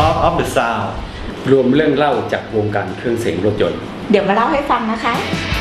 Talk of the Sound รวมเรื่องเล่าจากวงการเครื่องเสียงรถยนต์ เดี๋ยวมาเล่าให้ฟังนะคะ「